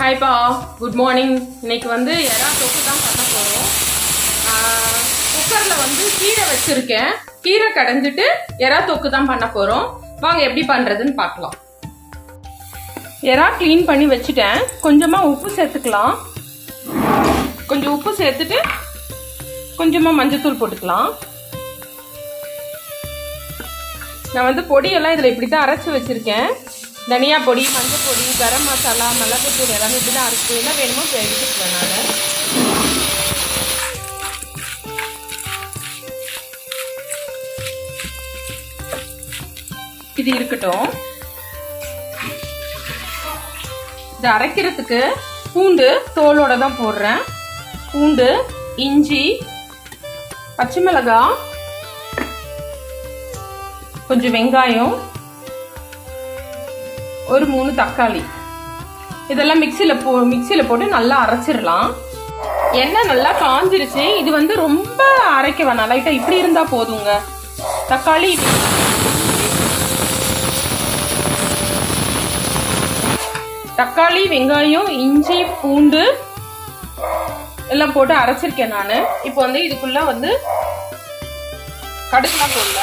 ஹாய்ப்பா good morning இன்னைக்கு வந்து எறா தொக்கு தான் பண்ண போகிறோம் குக்கரில் வந்து கீரை வச்சுருக்கேன். கீரை கடைஞ்சிட்டு எறா தொக்கு தான் பண்ண போகிறோம் வாங்க எப்படி பண்ணுறதுன்னு பார்க்கலாம். எறா க்ளீன் பண்ணி வச்சுட்டேன். கொஞ்சமாக உப்பு சேர்த்துக்கலாம். கொஞ்சம் உப்பு சேர்த்துட்டு கொஞ்சமாக மஞ்சத்தூள் போட்டுக்கலாம். நான் வந்து பொடியெல்லாம் இதில் இப்படி தான் அரைச்சி வச்சுருக்கேன். தனியா பொடி மஞ்சள் பொடி கரம் மசாலா மிளகுத்தூள் எல்லாமே இப்படி தான் அரைச்சி என்ன வேணுமோ இப்போ நான். இது இருக்கட்டும். இது அரைக்கிறதுக்கு பூண்டு தோலோட தான் போடுறேன். பூண்டு இஞ்சி பச்சை மிளகாய் கொஞ்சம் வெங்காயம் ஒரு மூணு தக்காளி. இதெல்லாம் மிக்சியில் போ மிக்சியில் போட்டு நல்லா அரைச்சிடலாம். எண்ணெய் நல்லா காஞ்சிருச்சு. இது வந்து ரொம்ப அரைக்க வேணாம். லைட்டாக இப்படி இருந்தால் போதுங்க. தக்காளி தக்காளி வெங்காயம் இஞ்சி பூண்டு எல்லாம் போட்டு அரைச்சிருக்கேன் நான். இப்போ வந்து இதுக்குள்ள வந்து கடுக்கலாம் போடல.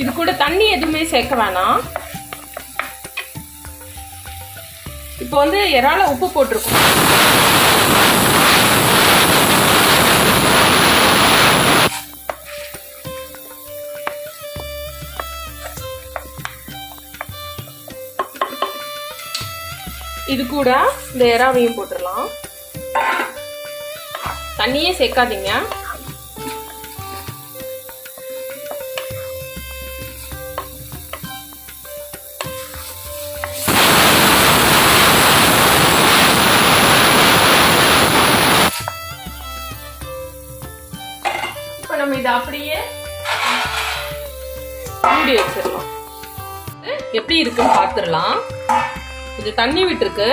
இது கூட தண்ணி எதுவுமே சேர்க்க வேணாம். இப்போ வந்து இறால உப்பு போட்டிருக்கோம். இது கூட இந்த இறாவையும் போட்டுடலாம். தண்ணியே சேர்க்காதீங்க. இருக்குன்னு பார்த்துடலாம் கொஞ்சம் தண்ணி விட்டுருக்கு.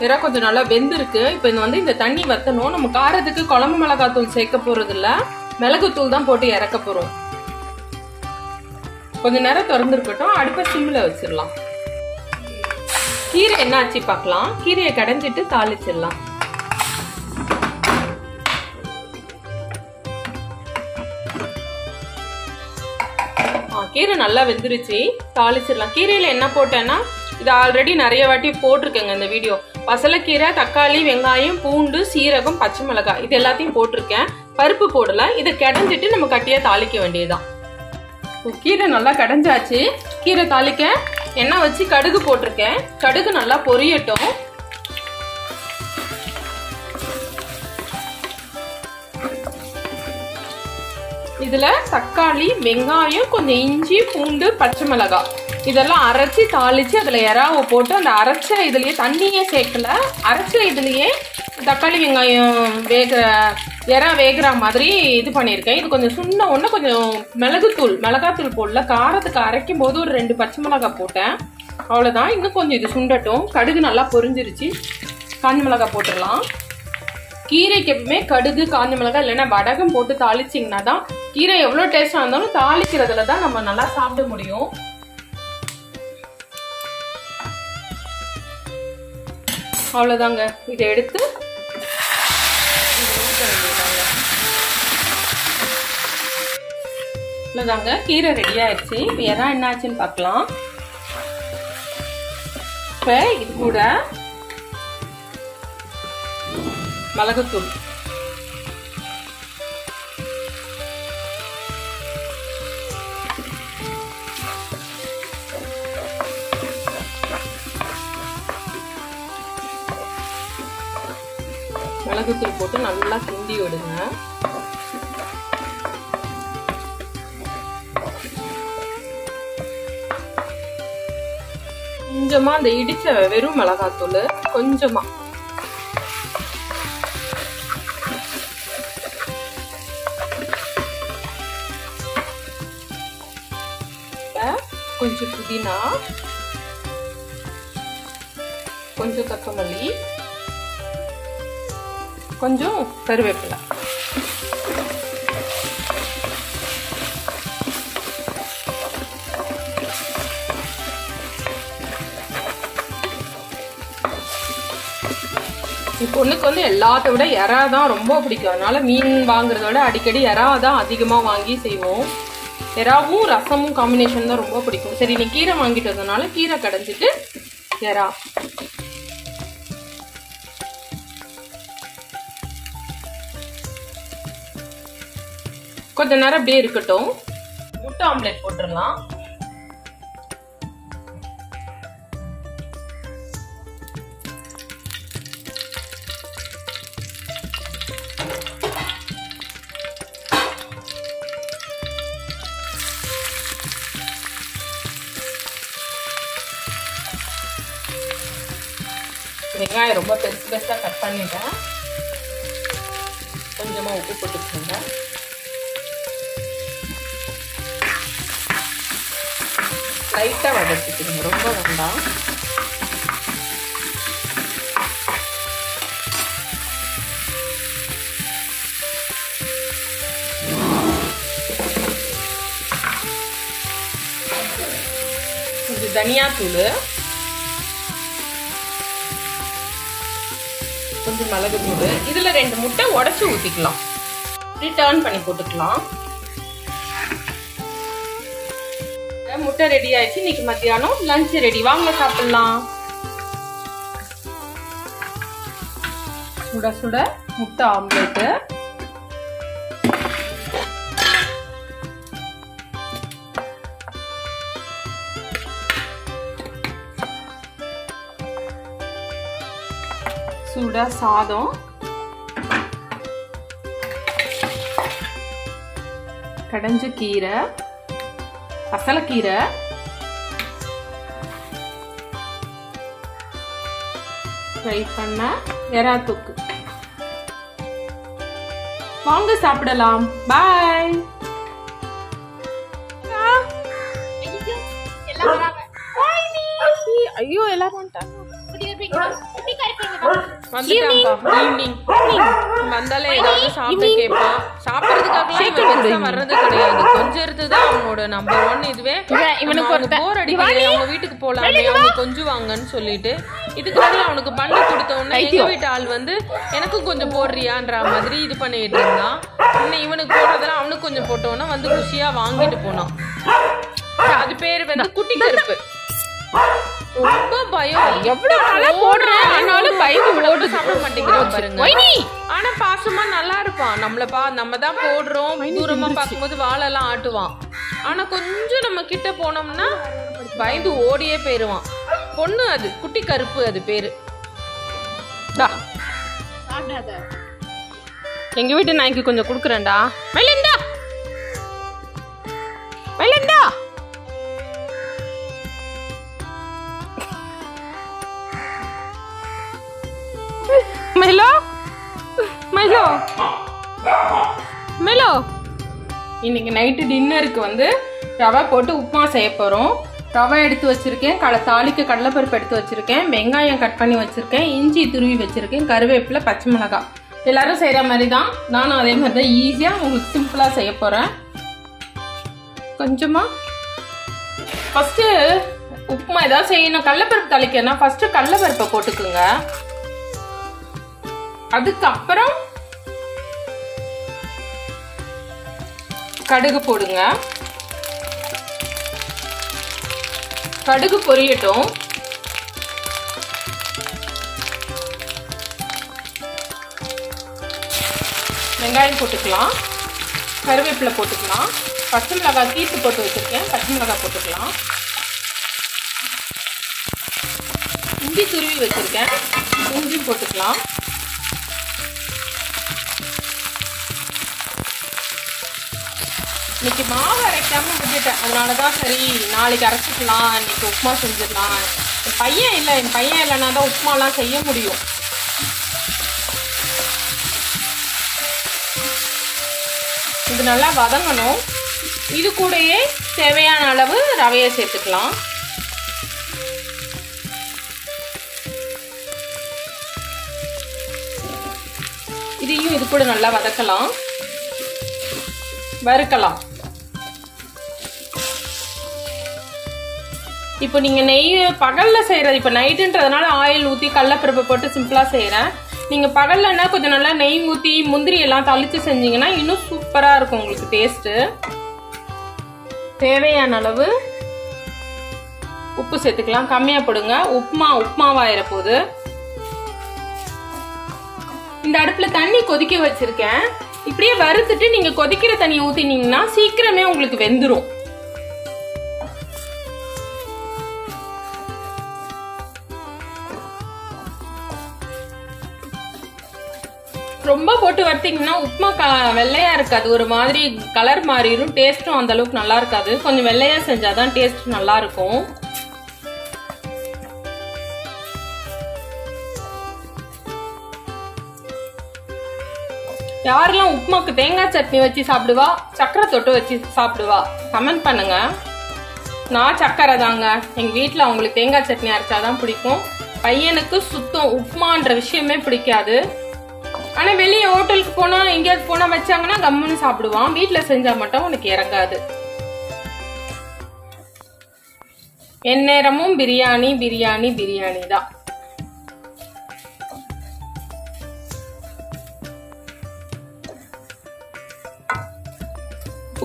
வேற கொஞ்சம் நல்லா வெந்திருக்கு. இப்போ இது வந்து இந்த தண்ணி வத்தணும். நம்ம காரத்துக்கு குழம்பு மிளகாத்தூள் சேர்க்க போறது இல்லை மிளகுத்தூள் தான் போட்டு இறக்க போறோம். கொஞ்ச நேரம் திறந்துருக்கட்டும். அடுப்பை சிம்மில் வச்சிடலாம். கீரை என்ன ஆச்சு பார்க்கலாம். கீரையை கடைஞ்சிட்டு தாளிச்சிடலாம். கீரை நல்லா வெந்துருச்சு. தாளிச்சிடலாம். கீரையில் என்ன போட்டேன்னா இது ஆல்ரெடி நிறைய வாட்டி போட்டிருக்கேங்க இந்த வீடியோ. பசலைக்கீரை தக்காளி வெங்காயம் பூண்டு சீரகம் பச்சை மிளகாய் இது எல்லாத்தையும் போட்டிருக்கேன். பருப்பு போடல இதை கடைஞ்சிட்டு நம்ம கட்டியாக தாளிக்க வேண்டியதுதான். கீரை நல்லா கடைஞ்சாச்சு. கீரை தாளிக்க எண்ணெய் வச்சு கடுகு போட்டிருக்கேன். கடுகு நல்லா பொரியட்டும். இதுல தக்காளி வெங்காயம் கொஞ்சம் இஞ்சி பூண்டு பச்சை மிளகாய். இதெல்லாம் அரைச்சி தாளிச்சு அதுல இறாவை போட்டு அந்த அரைச்ச இதுலயே தண்ணியே சேர்க்கல. அரைச்ச இதுலயே தக்காளி வெங்காயம் வேகிற இறா வேகிற மாதிரி இது பண்ணியிருக்கேன். இது கொஞ்சம் சுண்ண ஒன்று கொஞ்சம் மிளகுத்தூள் மிளகாத்தூள் போடல. காரத்துக்கு அரைக்கும் போது ஒரு ரெண்டு பச்சை மிளகாய் போட்டேன். அவ்வளோதான் இன்னும் கொஞ்சம் இது சுண்டட்டும். கடுகு நல்லா பொரிஞ்சிருச்சு. காஞ்சி மிளகாய் போட்டுடலாம். கீரைக்கு எப்பவுமே கடுகு காஞ்ச மிளகாய் இல்லைன்னா வடகம் போட்டு தாளிச்சிங்கன்னா தான் கீரை எவ்வளோ டேஸ்டாக இருந்தாலும் தாளிக்கிறதுல தான் நம்ம நல்லா சாப்பிட முடியும். அவ்வளோதாங்க இதை எடுத்து இவ்வளோதாங்க கீரை ரெடி ஆயிடுச்சு. இப்போ எறா என்ன ஆச்சுன்னு பார்க்கலாம். இப்போ இது கூட மிளகுத்தூள். மிளகுத்தூள் போட்டு நல்லா கிண்டி விடுங்க. கொஞ்சமா அந்த இடிச்ச வெறும் மிளகாத்தூள் கொஞ்சமா. கொஞ்சம் புதினா கொஞ்சம் கொத்தமல்லி கொஞ்சம் கருவேப்பிலை. என் பொண்ணுக்கு வந்து எல்லாத்த விட இறா தான் ரொம்ப பிடிக்கும். அதனால மீன் வாங்குறத விட அடிக்கடி இறா தான் அதிகமாக வாங்கி செய்வோம். எறாவும் ரசமும் காம்பினேஷன் தான் ரொம்ப பிடிக்கும். சரி நீ கீரை வாங்கிட்டு வந்ததுனால கீரை கடைஞ்சிட்டு எறா கொஞ்ச நேரம் அப்படியே இருக்கட்டும். முட்டை ஆம்லெட் போட்டுடலாம். ரொம்ப பெருசு பெருசாக கட் பண்ணிட்டேன் கொஞ்சமாக உப்பு போட்டுக்கோங்க. லைட்டாக வதக்கிக்கணும். ரொம்ப வேண்டாம். கொஞ்சம் தனியாத்தூள். கொஞ்சம் மிளகு தூள். இதில் ரெண்டு முட்டை உடச்சி ஊற்றிக்கலாம் டர்ன் பண்ணி போட்டுக்கலாம். முட்டை ரெடி ஆயிடுச்சு. இன்னைக்கு மத்தியானம் லஞ்ச் ரெடி வாங்க சாப்பிடலாம். சுட சுட முட்டை ஆம்லேட்டு சுட சாதம். கடைஞ்ச கீரை. பசலக்கீரை. ஃப்ரை பண்ண எறா தொக்கு வாங்க சாப்பிடலாம். பாய் ஐயோ எல்லாரும் வந்துட்டாங்க. வந்துட்டான்ப்பா. ஈவினிங் வந்தாலே ஏதாவது சாப்பிட கேட்பான் சாப்பிடறதுக்காக வர்றது கிடையாது. கொஞ்சிறது தான் அவனோட நம்பர் ஒன் இதுவே. இவனுக்கு போர் அடிக்கல அவங்க வீட்டுக்கு போலாமே. அவங்க கொஞ்சுவாங்கன்னு சொல்லிட்டு. இதுக்கு பதில் அவனுக்கு பண்ணி கொடுத்த உடனே எங்க வீட்டு ஆள் வந்து எனக்கும் கொஞ்சம் போடுறியான்ற மாதிரி இது பண்ணிட்டு இருந்தான். இன்னும் இவனுக்கு போடுறதெல்லாம் அவனுக்கு கொஞ்சம் போட்டோன்னா வந்து குஷியா வாங்கிட்டு போனான். அது பேரு வந்து குட்டி கருப்பு. ரொம்ப பயம். எவ்வளவு நாளா போடுறேன்? ஆனாலும் பயந்து ஓடு சாப்பிட மாட்டேங்கிறான் பாருங்க. ஆனா பாசமா நல்லா இருப்பான் நம்மள பா நம்ம தான் போடுறோம். தூரமா பார்க்கும்போது வாழெல்லாம் ஆட்டுவான். ஆனா கொஞ்சம் நம்ம கிட்ட போனோம்னா பயந்து ஓடியே போயிருவான். பொண்ணு அது குட்டி கருப்பு அது பேரு. எங்க வீட்டு நாய்க்கு கொஞ்சம் குடுக்குறேன்டா. மயிலண்டா இன்னைக்கு நைட்டு டின்னருக்கு வந்து ரவை போட்டு உப்புமா செய்ய போகிறோம் ரவை எடுத்து வச்சிருக்கேன். கடை தாளிக்கு கடலைப்பருப்பு எடுத்து வச்சிருக்கேன். வெங்காயம் கட் பண்ணி வச்சிருக்கேன். இஞ்சி துருவி வச்சுருக்கேன். கருவேப்பிலை பச்சை மிளகாய். எல்லாரும் செய்கிற மாதிரி தான் நானும் அதே மாதிரி தான் ஈஸியாக உங்களுக்கு சிம்பிளாக செய்ய போகிறேன் கொஞ்சமாக ஃபஸ்ட்டு உப்புமா ஏதாவது செய்யணும். கடலைப்பருப்பு தாளிக்கன்னா ஃபஸ்ட்டு கடலைப்பருப்பை போட்டுக்குங்க. அதுக்கப்புறம் கடுகு போடுங்க. கடுகு பொரியட்டும். வெங்காயம் போட்டுக்கலாம். கருவேப்பிலை போட்டுக்கலாம். பச்சை மிளகாய் கீத்து போட்டு வச்சுருக்கேன். பச்சை மிளகாய் போட்டுக்கலாம். இஞ்சி துருவி வச்சுருக்கேன். இஞ்சியும் போட்டுக்கலாம். இன்னைக்கு மாவு அரைக்காம விட்டுட்டேன். அதனால தான் சரி நாளைக்கு அரைச்சிக்கலாம் இன்னைக்கு உப்புமா செஞ்சிடலாம். என் பையன் இல்லை என் பையன் இல்லைன்னா தான் உப்புமாலாம் செய்ய முடியும். இது நல்லா வதங்கணும். இது கூடயே தேவையான அளவு ரவையை சேர்த்துக்கலாம். இதையும் இது கூட நல்லா வதக்கலாம். வறுக்கலாம். இப்போ நீங்கள் நெய் பகலில் செய்கிறது இப்போ நைட்டுன்றதுனால ஆயில் ஊற்றி கடலப்பருப்பு போட்டு சிம்பிளாக செய்கிறேன் நீங்கள் பகல்லன்னா கொஞ்சம் நல்லா நெய் ஊற்றி முந்திரி எல்லாம் தளித்து செஞ்சீங்கன்னா இன்னும் சூப்பராக இருக்கும் உங்களுக்கு டேஸ்ட்டு தேவையான அளவு உப்பு சேர்த்துக்கலாம். கம்மியாக போடுங்க. உப்புமா உப்புமாவாயிர போகுது இந்த அடுப்பில் தண்ணி கொதிக்க வச்சுருக்கேன். இப்படியே வறுத்துட்டு நீங்கள் கொதிக்கிற தண்ணி ஊற்றினீங்கன்னா சீக்கிரமே உங்களுக்கு வெந்துடும் ரொம்ப போட்டு வறுத்தீங்கன்னா உப்புமா க வெள்ளையா இருக்காது. ஒரு மாதிரி கலர் மாறிடும் டேஸ்ட்டும் அந்த அளவுக்கு நல்லா இருக்காது. கொஞ்சம் வெள்ளையா செஞ்சாதான் டேஸ்ட் நல்லா இருக்கும். யாரெல்லாம் உப்புமாக்கு தேங்காய் சட்னி வச்சு சாப்பிடுவா? சக்கரை தொட்டு வச்சு சாப்பிடுவா? கமெண்ட் பண்ணுங்க. நான் சக்கரை தாங்க. எங்கள் வீட்டில் அவங்களுக்கு தேங்காய் சட்னி அரைச்சாதான் பிடிக்கும். பையனுக்கு சுத்தம் உப்புமான்ற விஷயமே பிடிக்காது. ஆனா வெளியே ஹோட்டலுக்கு போனா எங்கேயாவது போனா வச்சாங்கன்னா கம்முன்னு சாப்பிடுவான். வீட்டில் செஞ்சா மட்டும் உனக்கு இறங்காது. எந்நேரமும் பிரியாணி பிரியாணி பிரியாணி தான்.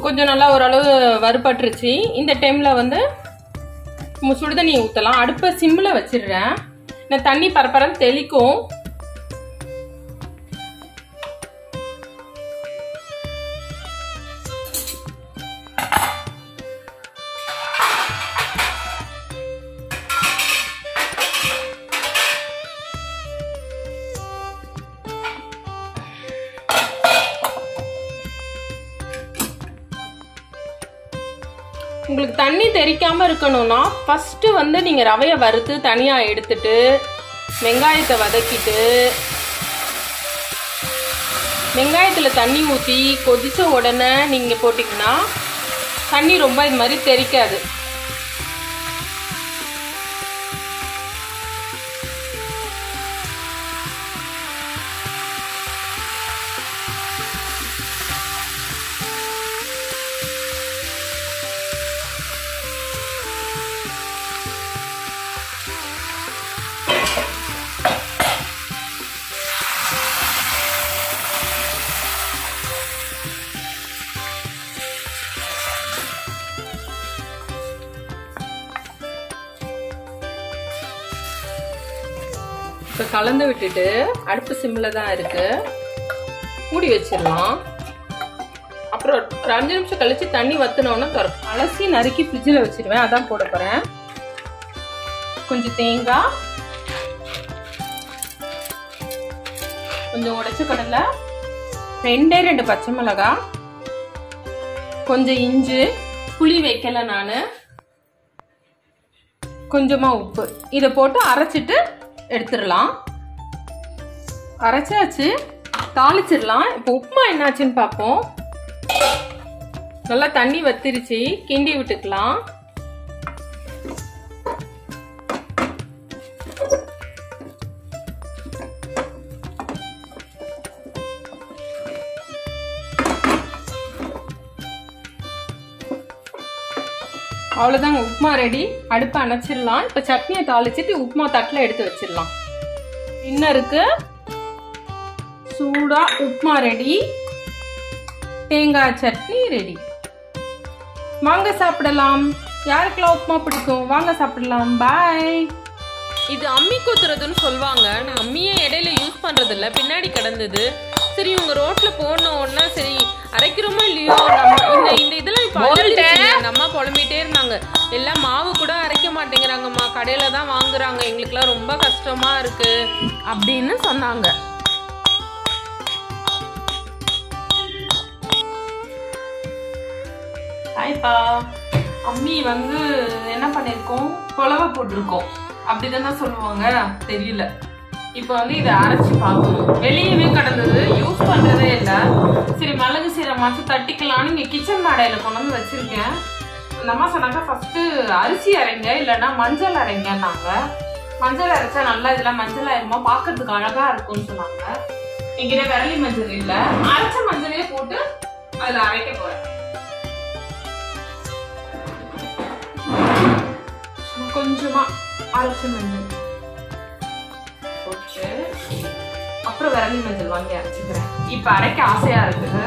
கொஞ்சம் நல்லா ஓரளவு வறுபட்டுருச்சு. இந்த டைமில் வந்து நம்ம சுடுதண்ணியை ஊற்றலாம் அடுப்பை சிம்மில் வச்சிடுறேன். நான் தண்ணி பரப்பரம் தெளிக்கும். உங்களுக்கு தண்ணி தெறிக்காம இருக்கணும்னா ஃபஸ்ட்டு வந்து நீங்கள் ரவையை வறுத்து தனியாக எடுத்துட்டு வெங்காயத்தை வதக்கிட்டு வெங்காயத்தில் தண்ணி ஊற்றி கொதித்த உடனே நீங்கள் போட்டிங்கன்னா தண்ணி ரொம்ப இது மாதிரி தெறிக்காது கலந்து விட்டுட்டு அடுப்பு சிம்மில் தான் இருக்கு. மூடி வச்சிடலாம். அப்புறம் ஒரு அஞ்சு நிமிஷம் கழிச்சு தண்ணி வத்தினோன்னு திறக்கும். அலசி நறுக்கி ஃப்ரிட்ஜில் வச்சிருவேன் அதான் போட போகிறேன் கொஞ்சம் தேங்காய். கொஞ்சம் உடைச்ச கடலை. ரெண்டே ரெண்டு பச்சை மிளகா. கொஞ்சம் இஞ்சி. புளி வைக்கல நான். கொஞ்சமாக உப்பு. இதை போட்டு அரைச்சிட்டு எடுத்துடலாம். அரைச்சாச்சு. தாளிச்சிடலாம். இப்போ உப்புமா என்னாச்சுன்னு பார்ப்போம். நல்லா தண்ணி வத்திருச்சு. கிண்டி விட்டுக்கலாம். அவ்வளோதாங்க உப்புமா ரெடி அடுப்பை அணைச்சிடலாம். இப்போ சட்னியை தாளிச்சிட்டு உப்புமா தட்டில் எடுத்து வச்சிடலாம். இன்னருக்கு இருக்கு சூடா உப்புமா ரெடி தேங்காய் சட்னி ரெடி வாங்க சாப்பிடலாம். யாருக்கெல்லாம் உப்புமா பிடிக்கும்? வாங்க சாப்பிடலாம். பாய் இது அம்மி கொத்துறதுன்னு சொல்லுவாங்க. நான் அம்மியை இடையில யூஸ் பண்றது இல்ல பின்னாடி கிடந்தது. சரி இவங்க ரோட்ல போன உடனே சரி அரைக்கிறோமோ இல்லையோ? நம்ம இந்த இந்த இதெல்லாம். எங்க அம்மா புலம்பிட்டே இருந்தாங்க. எல்லாம் மாவு கூட அரைக்க மாட்டேங்கிறாங்கம்மா. கடையில தான் வாங்குறாங்க. எங்களுக்குலாம் ரொம்ப கஷ்டமா இருக்கு. அப்படின்னு சொன்னாங்க. ஹாய்ப்பா அம்மி வந்து என்ன பண்ணியிருக்கோம் புலவை போட்டிருக்கோம். அப்படி தானே சொல்லுவாங்க. தெரியல. இப்போ வந்து இதை அரைச்சி பார்க்கணும் வெளியவே கிடந்தது? யூஸ் பண்ணுறதே இல்லை. சரி மிளகு சீரமாச்சும் தட்டிக்கலாம்னு இங்கே கிச்சன் மாடையில் கொண்டு வந்து வச்சிருக்கேன். அந்த அம்மா சொன்னாங்க ஃபஸ்ட்டு அரிசி அரைங்க இல்லைன்னா மஞ்சள் அரைங்கன்னாங்க. மஞ்சள் அரைச்சா நல்லா இதெல்லாம் மஞ்சள் ஆயிருமா பார்க்கறதுக்கு அழகா இருக்கும்னு சொன்னாங்க. என்கிட்ட விரலி மஞ்சள் இல்லை. அரைச்ச மஞ்சளையே போட்டு அதில் அரைக்க போகிறேன் கொஞ்சமாக அரைச்ச மஞ்சள். போட்டு அப்புறம் விரலி மஞ்சள் வாங்கி அரைச்சிக்கிறேன். இப்போ அரைக்க ஆசையாக இருக்குது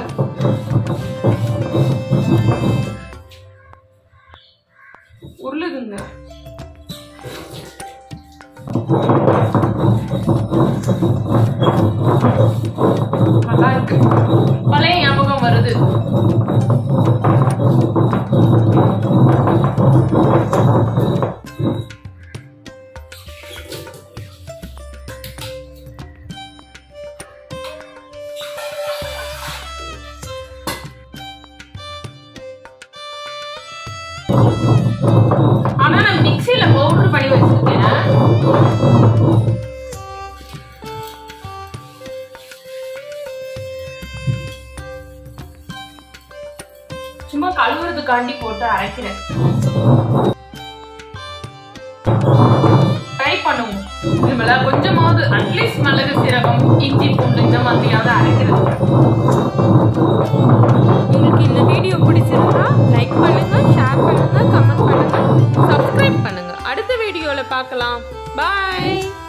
உருளுதுங்க. நல்லா இருக்கு. பழைய ஞாபகம் வருது. சும்மா கழுவுறதுக்காண்டி போட்டு அரைக்கிறேன். ட்ரை பண்ணுவோம். இதுல கொஞ்சமாவது அட்லீஸ்ட் மிளகு சீரகம் இஞ்சி பூண்டு இந்த மாதிரியாவது அரைக்கிறது. உங்களுக்கு இந்த வீடியோ பிடிச்சிருந்தா லைக் பண்ணுங்க ஷேர் பண்ணுங்க கமெண்ட் பண்ணுங்க சப்ஸ்கிரைப் பண்ணுங்க. அடுத்த வீடியோவில் பார்க்கலாம். Bye.